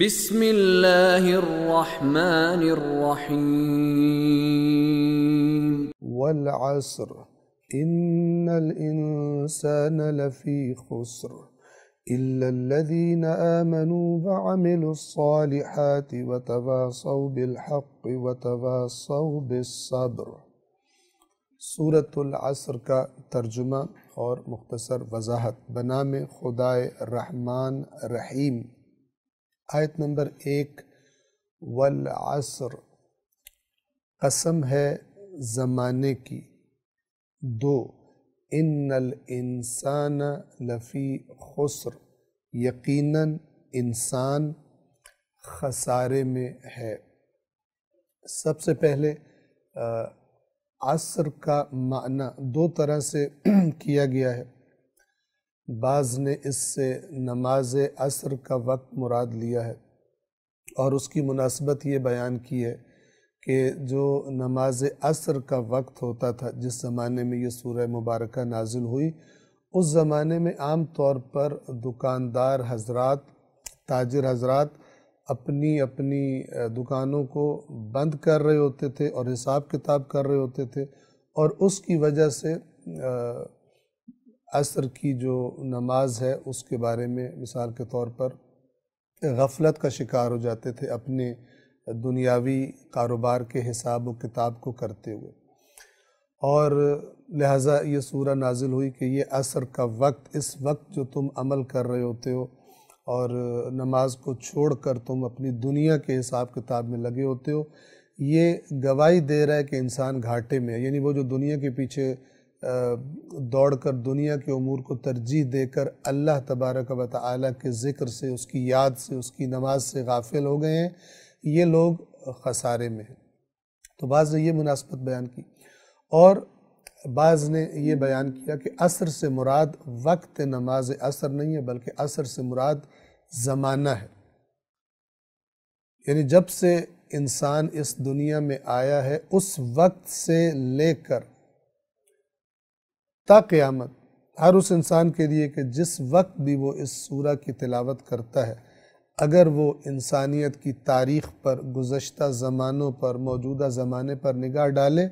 بسم اللہ الرحمن الرحیم والعصر. إن الإنسان لفي خسر. إلا الذين آمنوا وعملوا الصالحات وتواصوا بالحق وتواصوا بالصبر. سورة العصر کا ترجمہ اور مختصر وضاحت بنام خدائے رحمان رحیم. آیت نمبر ایک، والعصر۔ قسم ہے زمانے کی۔ دو، ان الانسان لفی خسر۔ یقیناً انسان خسارے میں ہے۔ سب سے پہلے عصر کا معنی دو طرح سے کیا گیا ہے۔ بعض نے اس سے نماز عصر کا وقت مراد لیا ہے اور اس کی مناسبت یہ بیان کی ہے کہ جو نماز عصر کا وقت ہوتا تھا، جس زمانے میں یہ سورہ مبارکہ نازل ہوئی، اس زمانے میں عام طور پر دکاندار حضرات، تاجر حضرات اپنی اپنی دکانوں کو بند کر رہے ہوتے تھے اور حساب کتاب کر رہے ہوتے تھے اور اس کی وجہ سے عصر کی جو نماز ہے، اس کے بارے میں مثال کے طور پر غفلت کا شکار ہو جاتے تھے اپنے دنیاوی کاروبار کے حساب و کتاب کو کرتے ہوئے۔ اور لہٰذا یہ سورہ نازل ہوئی کہ یہ عصر کا وقت، اس وقت جو تم عمل کر رہے ہوتے ہو اور نماز کو چھوڑ کر تم اپنی دنیا کے حساب کتاب میں لگے ہوتے ہو، یہ گواہی دے رہا ہے کہ انسان گھاٹے میں ہے۔ یعنی وہ جو دنیا کے پیچھے دوڑ کر دنیا کے امور کو ترجیح دے کر اللہ تبارک و تعالیٰ کے ذکر سے، اس کی یاد سے، اس کی نماز سے غافل ہو گئے ہیں۔ یہ لوگ خسارے میں ہیں۔ تو بعض نے یہ مناسبت بیان کی اور بعض نے یہ بیان کیا کہ عصر سے مراد وقت نماز عصر نہیں ہے، بلکہ عصر سے مراد زمانہ ہے۔ یعنی جب سے انسان اس دنیا میں آیا ہے، اس وقت سے لے کر تا قیامت ہر اس انسان کے لیے کہ جس وقت بھی وہ اس سورہ کی تلاوت کرتا ہے، اگر وہ انسانیت کی تاریخ پر گزشتہ زمانوں پر، موجودہ زمانے پر نگاہ ڈالے،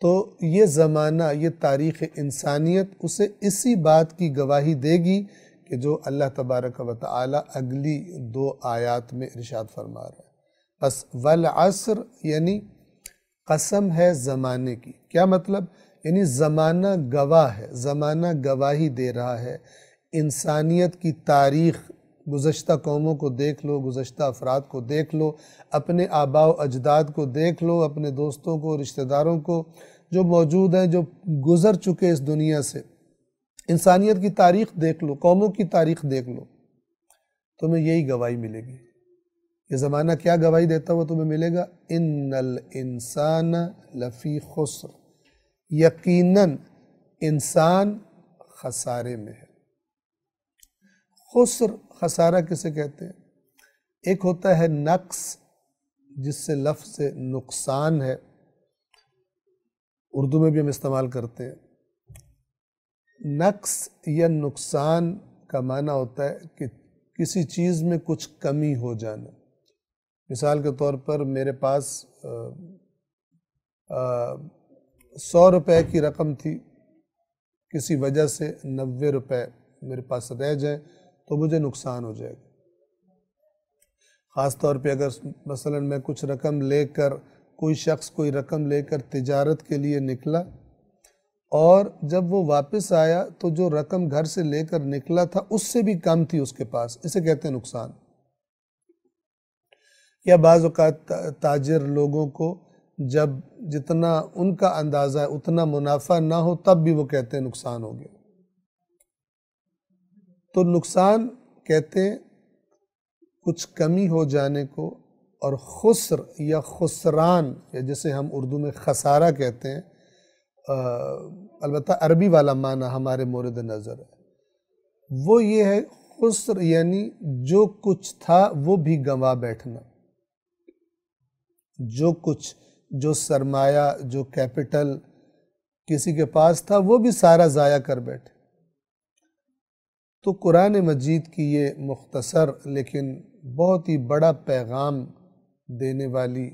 تو یہ زمانہ، یہ تاریخ انسانیت اسے اسی بات کی گواہی دے گی کہ جو اللہ تبارک و تعالی اگلی دو آیات میں ارشاد فرما رہا ہے۔ بس والعصر یعنی قسم ہے زمانے کی۔ کیا مطلب؟ یعنی زمانہ گواہ ہے، زمانہ گواہی دے رہا ہے۔ انسانیت کی تاریخ، گزشتہ قوموں کو دیکھ لو، گزشتہ افراد کو دیکھ لو، اپنے آباء و اجداد کو دیکھ لو، اپنے دوستوں کو، رشتہ داروں کو، جو موجود ہیں، جو گزر چکے اس دنیا سے۔ انسانیت کی تاریخ دیکھ لو، قوموں کی تاریخ دیکھ لو، تمہیں یہی گواہی ملے گی۔ یہ زمانہ کیا گواہی دیتا ہوا تمہیں ملے گا؟ ان الانسان لفی خسر۔ یقیناً انسان خسارے میں ہے۔ خسر، خسارہ کسے کہتے ہیں؟ ایک ہوتا ہے نقص، جس سے لفظ سے نقصان ہے۔ اردو میں بھی ہم استعمال کرتے ہیں۔ نقص یا نقصان کا معنی ہوتا ہے کہ کسی چیز میں کچھ کمی ہو جانا۔ مثال کے طور پر میرے پاس سو روپے کی رقم تھی۔ کسی وجہ سے نوے روپے میرے پاس رہ جائیں تو مجھے نقصان ہو جائے گا۔ خاص طور پہ اگر مثلا میں کچھ رقم لے کر کوئی شخص کوئی رقم لے کر تجارت کے لیے نکلا اور جب وہ واپس آیا تو جو رقم گھر سے لے کر نکلا تھا اس سے بھی کم تھی اس کے پاس، اسے کہتے ہیں نقصان۔ یا بعض اوقات تاجر لوگوں کو جب جتنا ان کا اندازہ ہے، اتنا منافع نہ ہو، تب بھی وہ کہتے ہیں نقصان ہو گیا۔ تو نقصان کہتے ہیں کچھ کمی ہو جانے کو اور خسر یا خسران، یا جسے ہم اردو میں خسارہ کہتے ہیں البتہ عربی والا معنی ہمارے مورد نظر ہے۔ وہ یہ ہے، خسر یعنی جو کچھ تھا وہ بھی گنوا بیٹھنا۔ جو کچھ جو سرمایہ، جو کیپٹل کسی کے پاس تھا، وہ بھی سارا ضائع کر بیٹھے۔ تو قرآن مجید کی یہ مختصر لیکن بہت ہی بڑا پیغام دینے والی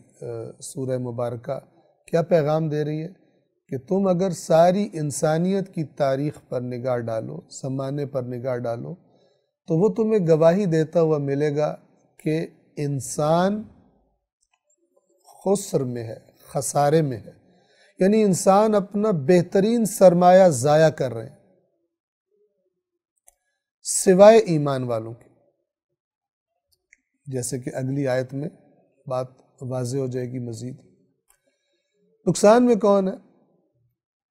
سورہ مبارکہ کیا پیغام دے رہی ہے؟ کہ تم اگر ساری انسانیت کی تاریخ پر نگاہ ڈالو، زمانے پر نگاہ ڈالو، تو وہ تمہیں گواہی دیتا ہوا ملے گا کہ انسان خسر میں ہے۔ خسارے میں ہے۔ یعنی انسان اپنا بہترین سرمایہ ضائع کر رہے ہیں۔ سوائے ایمان والوں کے۔ جیسے کہ اگلی آیت میں بات واضح ہو جائے گی مزید۔ نقصان میں کون ہے؟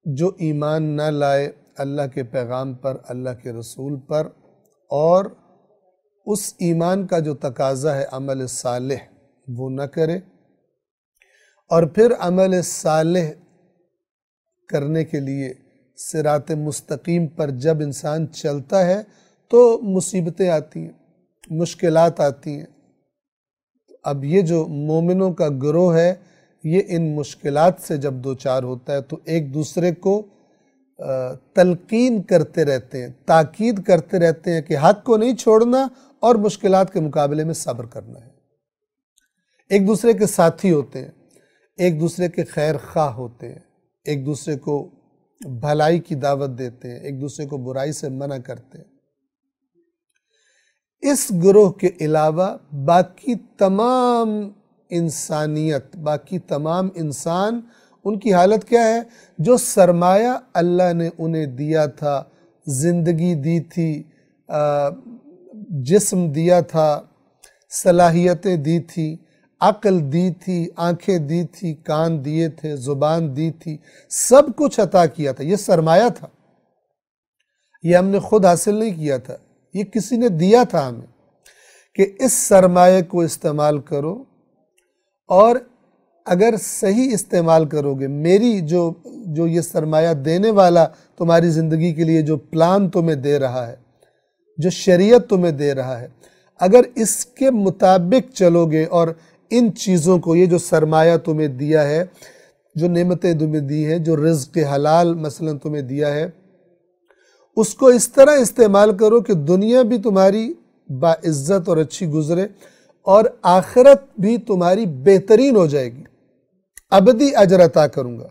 جو ایمان نہ لائے اللہ کے پیغام پر، اللہ کے رسول پر، اور اس ایمان کا جو تقاضا ہے عمل صالح، وہ نہ کرے۔ اور پھر عمل صالح کرنے کے لیے سرات مستقیم پر جب انسان چلتا ہے تو مصیبتیں آتی ہیں، مشکلات آتی ہیں۔ اب یہ جو مومنوں کا گروہ ہے، یہ ان مشکلات سے جب دو چار ہوتا ہے تو ایک دوسرے کو تلقین کرتے رہتے ہیں، تاکید کرتے رہتے ہیں کہ حق کو نہیں چھوڑنا اور مشکلات کے مقابلے میں صبر کرنا ہے۔ ایک دوسرے کے ساتھی ہوتے ہیں۔ ایک دوسرے کے خیر خواہ ہوتے ہیں، ایک دوسرے کو بھلائی کی دعوت دیتے ہیں، ایک دوسرے کو برائی سے منع کرتے ہیں۔ اس گروہ کے علاوہ باقی تمام انسانیت، باقی تمام انسان، ان کی حالت کیا ہے؟ جو سرمایہ اللہ نے انہیں دیا تھا، زندگی دی تھی جسم دیا تھا، صلاحیتیں دی تھی عقل دی تھی، آنکھیں دی تھی، کان دیے تھے، زبان دی تھی، سب کچھ عطا کیا تھا، یہ سرمایہ تھا۔ یہ ہم نے خود حاصل نہیں کیا تھا۔ یہ کسی نے دیا تھا ہمیں کہ اس سرمایہ کو استعمال کرو اور اگر صحیح استعمال کرو گے، میری جو جو یہ سرمایہ دینے والا تمہاری زندگی کے لیے جو پلان تمہیں دے رہا ہے، جو شریعت تمہیں دے رہا ہے، اگر اس کے مطابق چلو گے اور ان چیزوں کو، یہ جو سرمایہ تمہیں دیا ہے، جو نعمتیں تمہیں دی ہیں، جو رزق حلال مثلا تمہیں دیا ہے، اس کو اس طرح استعمال کرو کہ دنیا بھی تمہاری باعزت اور اچھی گزرے اور آخرت بھی تمہاری بہترین ہو جائے گی۔ ابدی اجر عطا کروں گا۔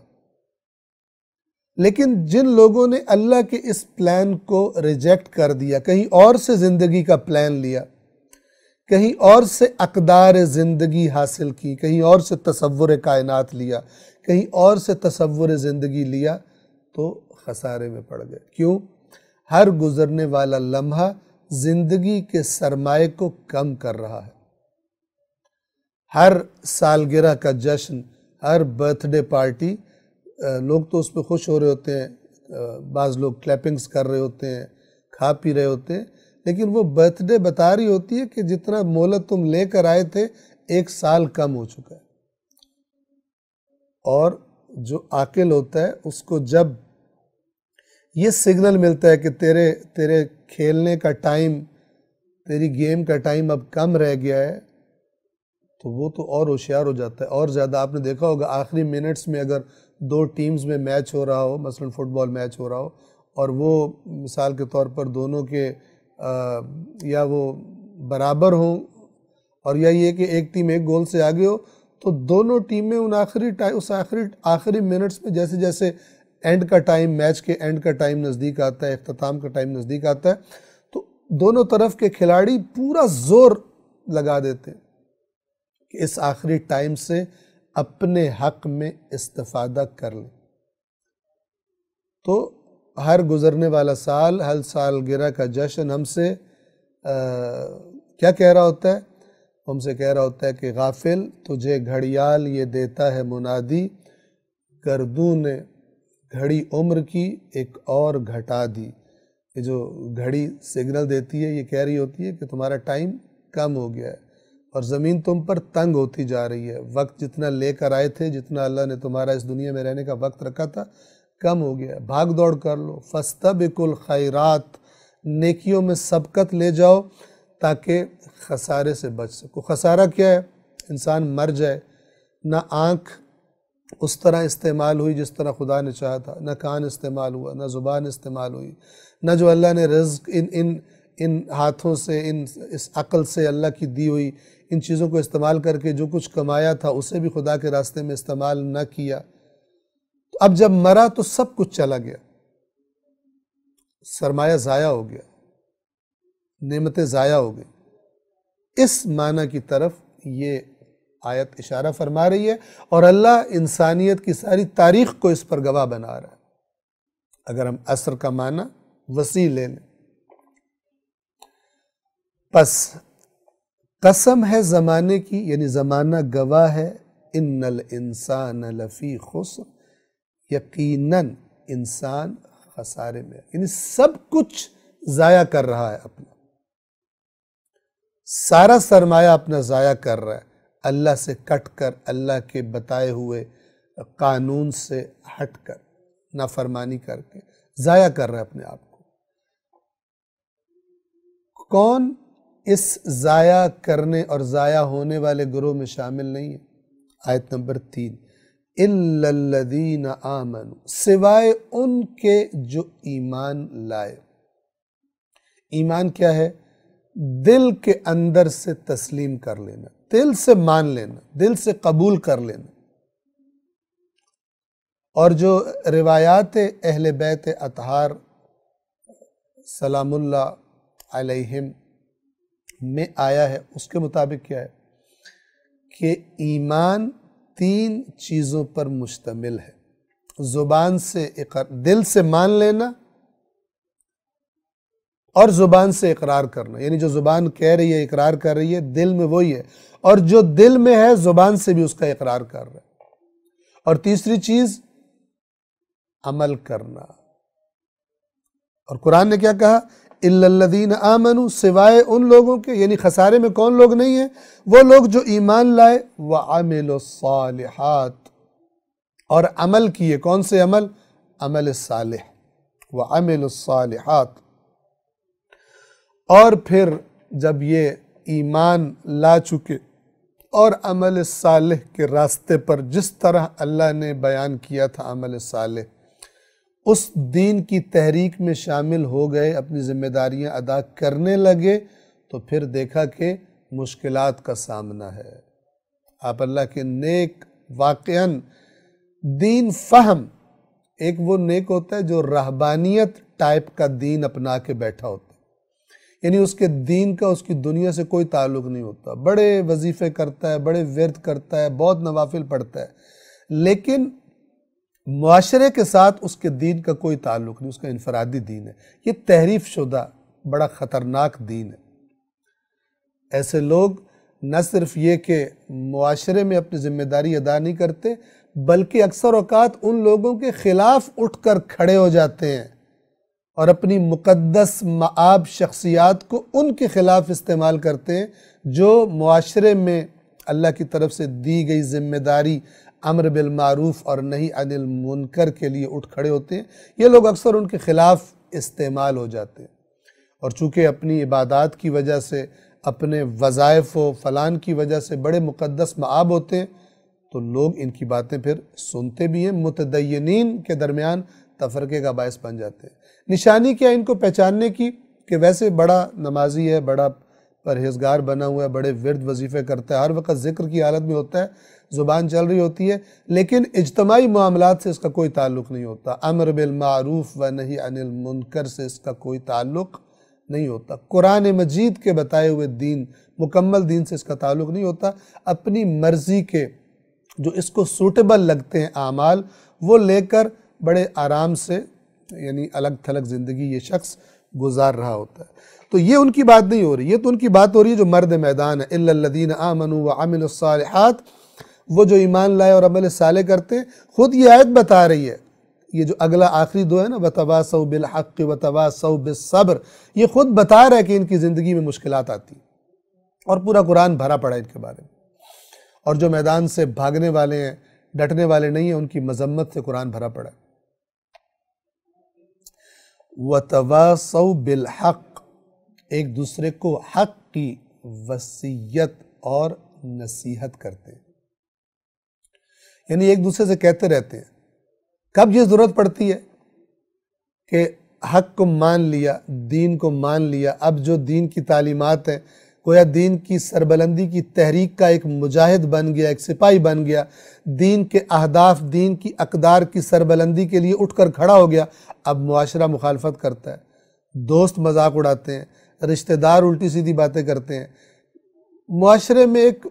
لیکن جن لوگوں نے اللہ کے اس پلان کو ریجیکٹ کر دیا، کہیں اور سے زندگی کا پلان لیا کہیں اور سے اقدار زندگی حاصل کی، کہیں اور سے تصور کائنات لیا، کہیں اور سے تصور زندگی لیا تو خسارے میں پڑ گئے۔ کیوں؟ ہر گزرنے والا لمحہ زندگی کے سرمائے کو کم کر رہا ہے۔ ہر سالگرہ کا جشن، ہر برتھ ڈے پارٹی لوگ تو اس پہ خوش ہو رہے ہوتے ہیں بعض لوگ کلیپنگز کر رہے ہوتے ہیں، کھا پی رہے ہوتے ہیں لیکن وہ برتھ ڈے بتا رہی ہوتی ہے کہ جتنا مولت تم لے کر آئے تھے، ایک سال کم ہو چکا ہے۔ اور جو عاقل ہوتا ہے، اس کو جب یہ سگنل ملتا ہے کہ تیرے تیرے کھیلنے کا ٹائم تیری گیم کا ٹائم اب کم رہ گیا ہے، تو وہ تو اور ہوشیار ہو جاتا ہے۔ اور زیادہ آپ نے دیکھا ہوگا، آخری منٹس میں اگر دو ٹیمز میں میچ ہو رہا ہو، مثلا فٹ بال میچ ہو رہا ہو، اور وہ مثال کے طور پر دونوں کے یا وہ برابر ہوں اور یا یہ کہ ایک ٹیم ایک گول سے آگے ہو، تو دونوں ٹیمیں ان آخری اس آخری آخری منٹس میں جیسے جیسے اینڈ کا ٹائم، میچ کے اینڈ کا ٹائم نزدیک آتا ہے، اختتام کا ٹائم نزدیک آتا ہے، تو دونوں طرف کے کھلاڑی پورا زور لگا دیتے ہیں کہ اس آخری ٹائم سے اپنے حق میں استفادہ کر لیں۔ تو ہر گزرنے والا سال، ہر سال گرہ کا جشن ہم سے کیا کہہ رہا ہوتا ہے؟ ہم سے کہہ رہا ہوتا ہے کہ غافل، تجھے گھڑیال یہ دیتا ہے منادی گردوں نے گھڑی عمر کی ایک اور گھٹا دی۔ یہ جو گھڑی سگنل دیتی ہے، یہ کہہ رہی ہوتی ہے کہ تمہارا ٹائم کم ہو گیا ہے اور زمین تم پر تنگ ہوتی جا رہی ہے۔ وقت جتنا لے کر آئے تھے، جتنا اللہ نے تمہارا اس دنیا میں رہنے کا وقت رکھا تھا کم ہو گیا بھاگ دوڑ کر لو۔ فستبکل خیرات نیکیوں میں سبقت لے جاؤ تاکہ خسارے سے بچ سکو۔ خسارہ کیا ہے؟ انسان مر جائے۔ نہ آنکھ اس طرح استعمال ہوئی جس طرح خدا نے چاہا تھا۔ نہ کان استعمال ہوا، نہ زبان استعمال ہوئی۔ نہ جو اللہ نے رزق ان ان ان ہاتھوں سے، ان، اس عقل سے اللہ کی دی ہوئی ان چیزوں کو استعمال کر کے جو کچھ کمایا تھا، اسے بھی خدا کے راستے میں استعمال نہ کیا۔ اب جب مرا تو سب کچھ چلا گیا۔ سرمایہ ضائع ہو گیا۔ نعمتیں ضائع ہو گئی اس معنی کی طرف یہ آیت اشارہ فرما رہی ہے اور اللہ انسانیت کی ساری تاریخ کو اس پر گواہ بنا رہا ہے۔ اگر ہم عصر کا معنی وسیع لے لیں۔ پس قسم ہے زمانے کی یعنی زمانہ گواہ ہے، ان الانسان لفی خسر۔ یقیناً انسان خسارے میں یعنی سب کچھ ضائع کر رہا ہے اپنا۔ سارا سرمایہ اپنا ضائع کر رہا ہے۔ اللہ سے کٹ کر، اللہ کے بتائے ہوئے قانون سے ہٹ کر، نافرمانی کر کے ضائع کر رہا ہے اپنے آپ کو۔ کون اس ضائع کرنے اور ضائع ہونے والے گروہ میں شامل نہیں ہے؟ آیت نمبر تین۔ الَّذِينَ آمَنُوا، سوائے ان کے جو ایمان لائے۔ ایمان کیا ہے؟ دل کے اندر سے تسلیم کر لینا، دل سے مان لینا، دل سے قبول کر لینا۔ اور جو روایات اہل بیت اطہار سلام اللہ علیہم میں آیا ہے، اس کے مطابق کیا ہے؟ کہ ایمان تین چیزوں پر مشتمل ہے۔ زبان سے دل سے مان لینا اور زبان سے اقرار کرنا۔ یعنی جو زبان کہہ رہی ہے، اقرار کر رہی ہے، دل میں وہی ہے۔ اور جو دل میں ہے، زبان سے بھی اس کا اقرار کر رہا ہے۔ اور تیسری چیز، عمل کرنا۔ اور قرآن نے کیا کہا؟ الدین آمن سوائے ان لوگوں کے یعنی خسارے میں کون لوگ نہیں ہیں؟ وہ لوگ جو ایمان لائے وہ الصالحات۔ اور عمل کیے، کون سے عمل؟ عمل صالح۔ وہ عمل الصالحات۔ اور پھر جب یہ ایمان لا چکے، اور عمل صالح کے راستے پر جس طرح اللہ نے بیان کیا تھا، عمل صالح اس دین کی تحریک میں شامل ہو گئے، اپنی ذمہ داریاں ادا کرنے لگے تو پھر دیکھا کہ مشکلات کا سامنا ہے۔ آپ اللہ کے نیک واقعاً دین فہم، ایک وہ نیک ہوتا ہے جو رہبانیت ٹائپ کا دین اپنا کے بیٹھا ہوتا ہے۔ یعنی اس کے دین کا، اس کی دنیا سے کوئی تعلق نہیں ہوتا۔ بڑے وظیفے کرتا ہے، بڑے ورد کرتا ہے، بہت نوافل پڑھتا ہے۔ لیکن معاشرے کے ساتھ اس کے دین کا کوئی تعلق نہیں، اس کا انفرادی دین ہے۔ یہ تحریف شدہ بڑا خطرناک دین ہے۔ ایسے لوگ نہ صرف یہ کہ معاشرے میں اپنی ذمہ داری ادا نہیں کرتے، بلکہ اکثر اوقات ان لوگوں کے خلاف اٹھ کر کھڑے ہو جاتے ہیں اور اپنی مقدس معاب شخصیات کو ان کے خلاف استعمال کرتے ہیں جو معاشرے میں اللہ کی طرف سے دی گئی ذمہ داری امر بالمعروف اور نہیں عن المنکر کے لیے اٹھ کھڑے ہوتے ہیں، یہ لوگ اکثر ان کے خلاف استعمال ہو جاتے ہیں۔ اور چونکہ اپنی عبادات کی وجہ سے، اپنے وظائف و فلان کی وجہ سے بڑے مقدس معاب ہوتے ہیں، تو لوگ ان کی باتیں پھر سنتے بھی ہیں، متدینین کے درمیان تفرقے کا باعث بن جاتے ہیں۔ نشانی کیا ان کو پہچاننے کی؟ کہ ویسے بڑا نمازی ہے، بڑا پرہیزگار بنا ہوا ہے، بڑے ورد وظیفے کرتا ہے، ہر وقت ذکر کی حالت میں ہوتا ہے زبان چل رہی ہوتی ہے، لیکن اجتماعی معاملات سے اس کا کوئی تعلق نہیں ہوتا۔ امر بالمعروف و نہیں عن المنکر سے اس کا کوئی تعلق نہیں ہوتا۔ قرآن مجید کے بتائے ہوئے دین، مکمل دین سے اس کا تعلق نہیں ہوتا۔ اپنی مرضی کے جو اس کو سوٹیبل لگتے ہیں اعمال، وہ لے کر بڑے آرام سے یعنی الگ تھلگ زندگی یہ شخص گزار رہا ہوتا ہے۔ تو یہ ان کی بات نہیں ہو رہی، یہ تو ان کی بات ہو رہی ہے جو مرد میدان ہے۔ الَّذِينَ آمَنُوا وَعَمِلُوا الصَّالِحَاتِ وہ جو ایمان لائے اور عمل صالح کرتے ہیں خود یہ آیت بتا رہی ہے۔ یہ جو اگلا آخری دو ہے نا وَتَوَاسَوْ بِالْحَقِّ وَتَوَاسَوْ بِالصَّبْرِ، یہ خود بتا رہا ہے کہ ان کی زندگی میں مشکلات آتی ہیں۔ اور پورا قرآن بھرا پڑا ہے ان کے بارے میں۔ اور جو میدان سے بھاگنے والے ہیں، ڈٹنے والے نہیں ہیں، ان کی مذمت سے قرآن بھرا پڑا ہے۔ وَتَوَاسَوْ بِالْحَقِّ، ایک دوسرے کو حق کی وسیعت اور نصیحت کرتے ہیں۔ یعنی ایک دوسرے سے کہتے رہتے ہیں۔ کب یہ ضرورت پڑتی ہے کہ حق کو مان لیا، دین کو مان لیا۔ اب جو دین کی تعلیمات ہیں، گویا دین کی سربلندی کی تحریک کا ایک مجاہد بن گیا، ایک سپاہی بن گیا۔ دین کے اہداف، دین کی اقدار کی سربلندی کے لیے اٹھ کر کھڑا ہو گیا۔ اب معاشرہ مخالفت کرتا ہے۔ دوست مذاق اڑاتے ہیں، رشتہ دار الٹی سیدھی باتیں کرتے ہیں۔ معاشرے میں ایک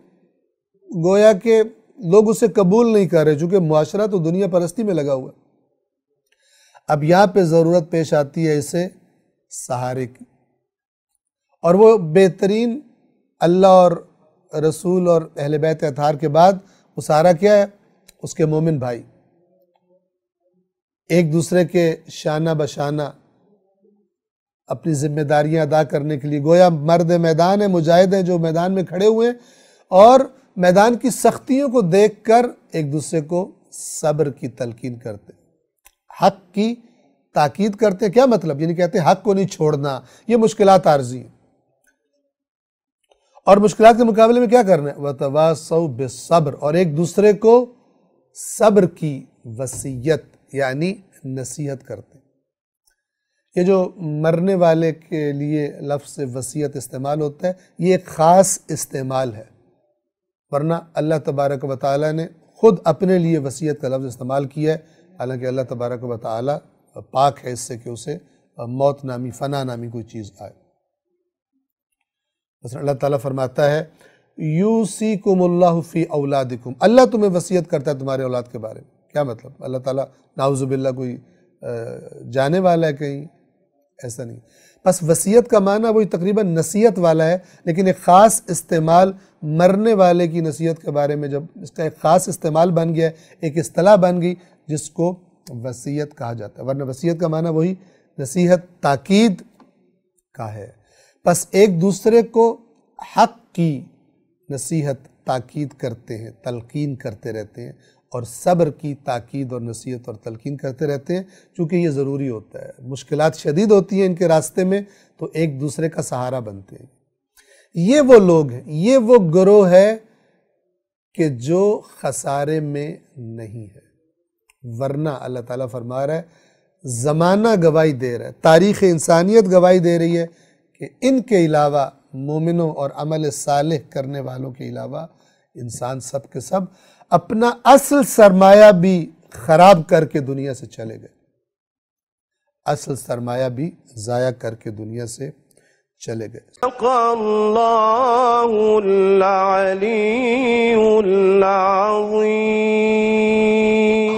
گویا کہ لوگ اسے قبول نہیں کر رہے چونکہ معاشرہ تو دنیا پرستی میں لگا ہوا ہے۔ اب یہاں پہ ضرورت پیش آتی ہے اسے سہارے کی۔ اور وہ بہترین اللہ اور رسول اور اہل بیت اتھار کے بعد وہ سہارا کیا ہے؟ اس کے مومن بھائی۔ ایک دوسرے کے شانہ بشانہ اپنی ذمہ داریاں ادا کرنے کے لیے۔ گویا مرد میدان ہے مجاہد ہیں جو میدان میں کھڑے ہوئے ہیں اور میدان کی سختیوں کو دیکھ کر ایک دوسرے کو صبر کی تلقین کرتے حق کی تاکید کرتے کیا مطلب؟ یعنی کہتے ہیں حق کو نہیں چھوڑنا، یہ مشکلات عارضی ہیں۔ اور مشکلات کے مقابلے میں کیا کرنا ہے؟ وَتَوَاسَوْ بِالصَّبْرِ، اور ایک دوسرے کو صبر کی وسیعت یعنی نصیحت کرتے ہیں۔ یہ جو مرنے والے کے لیے لفظ وسیعت استعمال ہوتا ہے، یہ ایک خاص استعمال ہے۔ ورنہ اللہ تبارک و تعالیٰ نے خود اپنے لیے وسیعت کا لفظ استعمال کیا ہے۔ حالانکہ اللہ تبارک و تعالیٰ پاک ہے اس سے کہ اسے موت نامی، فنا نامی کوئی چیز آئے۔ مثلا اللہ تعالیٰ فرماتا ہے، یوسیکم اللہ فی اولادکم۔ اللہ تمہیں وسیعت کرتا ہے تمہارے اولاد کے بارے میں۔ کیا مطلب؟ اللہ تعالیٰ نعوذ باللہ کوئی جانے والا ہے کہیں؟ ایسا نہیں۔ بس وسیعت کا معنی وہی تقریباً نصیحت والا ہے، لیکن ایک خاص استعمال مرنے والے کی نصیحت کے بارے میں جب اس کا ایک خاص استعمال بن گیا، ایک اصطلاح بن گئی، جس کو وسیعت کہا جاتا ہے۔ ورنہ وسیعت کا معنی وہی نصیحت، تاکید کا ہے۔ بس ایک دوسرے کو حق کی نصیحت، تاکید کرتے ہیں، تلقین کرتے رہتے ہیں۔ اور صبر کی تاکید اور نصیحت اور تلقین کرتے رہتے ہیں، چونکہ یہ ضروری ہوتا ہے۔ مشکلات شدید ہوتی ہیں ان کے راستے میں تو ایک دوسرے کا سہارا بنتے ہیں۔ یہ وہ لوگ ہیں، یہ وہ گروہ ہے کہ جو خسارے میں نہیں ہے۔ ورنہ اللہ تعالیٰ فرما رہا ہے، زمانہ گواہی دے رہا ہے، تاریخ انسانیت گواہی دے رہی ہے کہ ان کے علاوہ مومنوں اور عمل صالح کرنے والوں کے علاوہ انسان سب کے سب اپنا اصل سرمایہ بھی خراب کر کے دنیا سے چلے گئے۔ اصل سرمایہ بھی ضائع کر کے دنیا سے چلے گئے۔ العلی العظیم۔